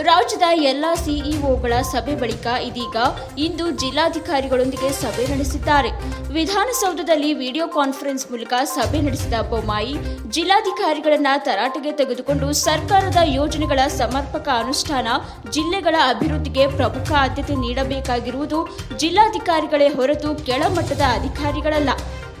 ರಾಜ್ಯದ ಎಲ್ಲ ಸಿಇಒಗಳ ಸಭೆ ಬಳಿಕ ಇದೀಗ ಇಂದು ಜಿಲ್ಲಾಧಿಕಾರಿಗಳೊಂದಿಗೆ ಸಭೆ ನಡೆಸಿದ್ದಾರೆ. ವಿಧಾನಸೌಧದಲ್ಲಿ ವಿಡಿಯೋ ಕಾನ್ಫರೆನ್ಸ್ ಮೂಲಕ ಸಭೆ ನಡೆಸಿದ ಬೊಮ್ಮಾಯಿ, ಜಿಲ್ಲಾಧಿಕಾರಿಗಳನ್ನ ತರಾಟೆಗೆ ತೆಗೆದುಕೊಂಡು ಸರ್ಕಾರದ ಯೋಜನೆಗಳ ಸಮರ್ಪಕ ಅನುಷ್ಠಾನ ಜಿಲ್ಲೆಗಳ ಅಭಿವೃದ್ಧಿಗೆ ಪ್ರಮುಖ ಆದ್ಯತೆ ನೀಡಬೇಕಾಗಿರುವುದು ಜಿಲ್ಲಾಧಿಕಾರಿಗಳೇ ಹೊರತು ಕೆಳಮಟ್ಟದ ಅಧಿಕಾರಿಗಳಲ್ಲ.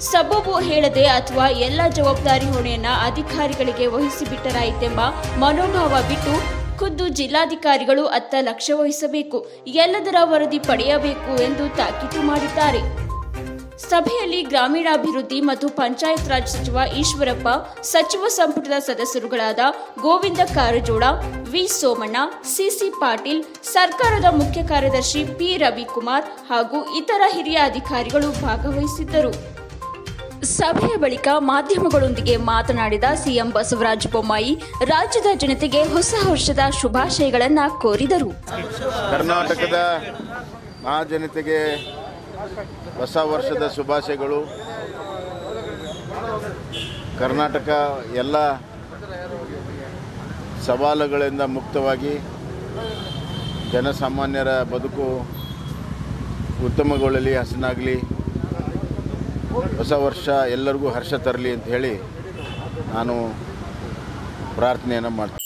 ಸಬೂಬು ಹೇಳದೆ ಅಥವಾ ಎಲ್ಲ ಜವಾಬ್ದಾರಿ ಹೊಣೆಯನ್ನ ಅಧಿಕಾರಿಗಳಿಗೆ ವಹಿಸಿಬಿಟ್ಟರಾಯಿತೆಂಬ ಮನೋಭಾವ ಬಿಟ್ಟು ಖುದ್ದು ಜಿಲ್ಲಾಧಿಕಾರಿಗಳು ಅತ್ತ ಲಕ್ಷ್ಯ ವಹಿಸಬೇಕು. ಎಲ್ಲದರ ವರದಿ ಪಡೆಯಬೇಕು ಎಂದು ತಾಕೀತು ಮಾಡಿದ್ದಾರೆ. ಸಭೆಯಲ್ಲಿ ಗ್ರಾಮೀಣಾಭಿವೃದ್ಧಿ ಮತ್ತು ಪಂಚಾಯತ್ ರಾಜ್ ಸಚಿವ ಈಶ್ವರಪ್ಪ, ಸಚಿವ ಸಂಪುಟದ ಸದಸ್ಯರುಗಳಾದ Govinda Karjol, V Somanna C C Patil, ಸರ್ಕಾರದ ಮುಖ್ಯ ಕಾರ್ಯದರ್ಶಿ ಪಿ ರವಿಕುಮಾರ್ ಹಾಗೂ ಇತರ ಹಿರಿಯ ಅಧಿಕಾರಿಗಳು ಭಾಗವಹಿಸಿದ್ದರು. ಸಭೆಯ ಬಳಿಕ ಮಾಧ್ಯಮಗಳೊಂದಿಗೆ ಮಾತನಾಡಿದ ಸಿಎಂ ಬಸವರಾಜ ಬೊಮ್ಮಾಯಿ, ರಾಜ್ಯದ ಜನತೆಗೆ ಹೊಸ ವರ್ಷದ ಶುಭಾಶಯಗಳನ್ನು ಕೋರಿದರು. ಕರ್ನಾಟಕದ ಆ ಜನತೆಗೆ ಹೊಸ ವರ್ಷದ ಶುಭಾಶಯಗಳು. ಕರ್ನಾಟಕ ಎಲ್ಲ ಸವಾಲುಗಳಿಂದ ಮುಕ್ತವಾಗಿ ಜನಸಾಮಾನ್ಯರ ಬದುಕು ಉತ್ತಮಗೊಳ್ಳಲಿ, ಹಸನಾಗಲಿ. ಹೊಸ ವರ್ಷ ಎಲ್ಲರಿಗೂ ಹರ್ಷ ತರಲಿ ಅಂತ ಹೇಳಿ ನಾನು ಪ್ರಾರ್ಥನೆಯನ್ನು ಮಾಡ್ತೀನಿ.